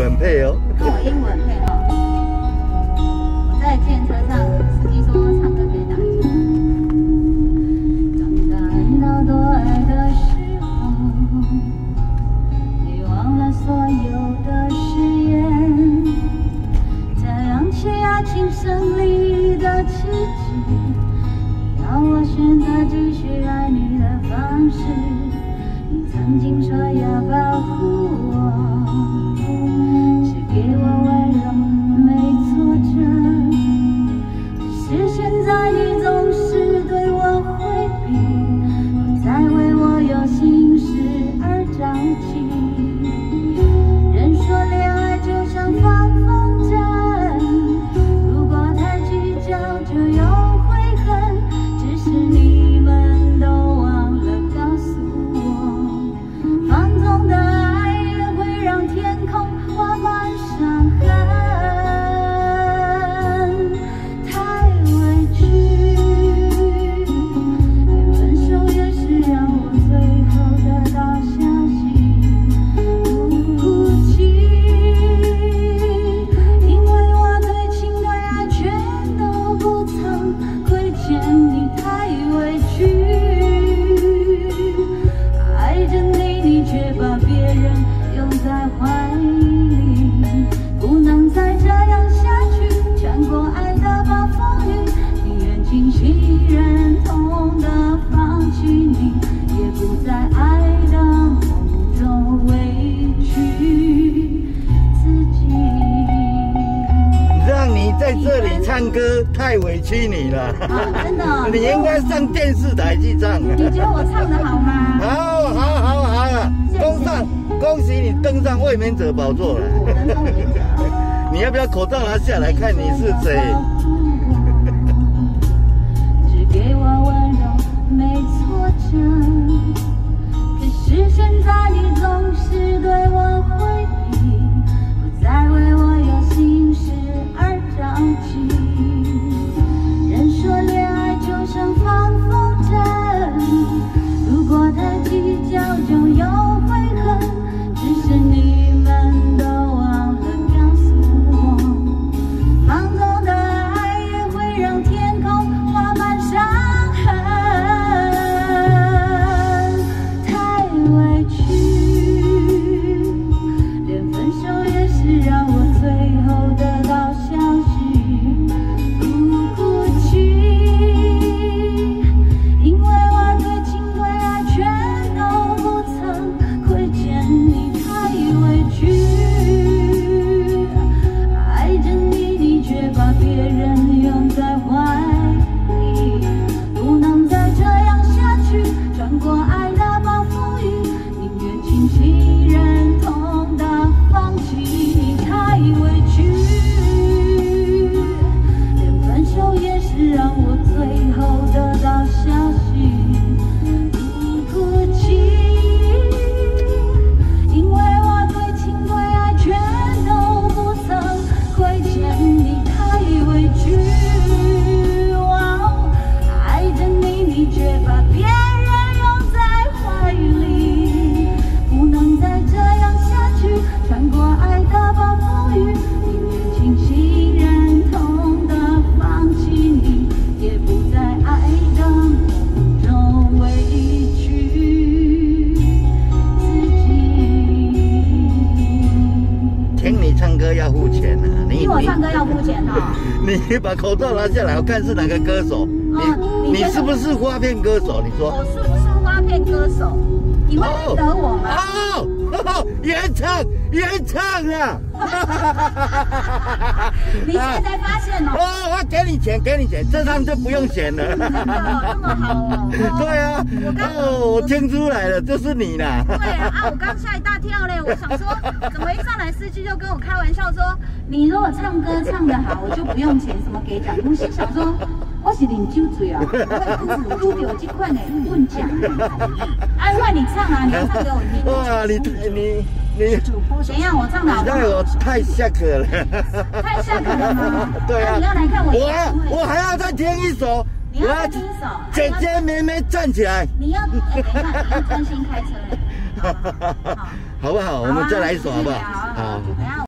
文配哦。跟我英文配哈。我在电车上，司机说唱歌可以打击。当感到多爱的时候，你忘了所有的誓言，在扬起爱情胜利的旗帜。你要我选择继续爱你的方式，你曾经说要保护是现在你走唱歌太委屈你了。啊，真的哦，你应该上电视台去唱。啊你觉得我唱的好吗？好，好，好，好啊！登上，恭喜你登上卫冕者宝座了。你要不要口罩拿下来看你是谁？只给我温柔，没挫折。歌要付钱啊！你听我唱歌要付钱哦。你你把口罩拿下来，我看是哪个歌手。哦你你你是不是花片歌手？你说。我是不是花片歌手？你会认得我吗？哦，原唱原唱啊！你现在才发现哦，哦，我给你钱，给你钱，这趟就不用钱了。真的这么好哦。对啊我，刚哦，我听出来了，就是你啦。对啊，啊，我刚吓一大跳嘞！我想说，怎么一上来司机就跟我开玩笑说，你如果唱歌唱得好，我就不用钱，什么给奖。我心想说，我是啉酒醉啊，我会拄到这款的问奖。啊，换你唱啊，你要唱给我听。哇，你你你，怎样？我唱的好不你让我好？太下课了。太下课了吗？对啊你要来看我我还要再听一首。你要再听一首姐姐妹妹站起来。你要，哎，等一下，你要专心开车 嘞。好不好？我们再来一首好不好？好。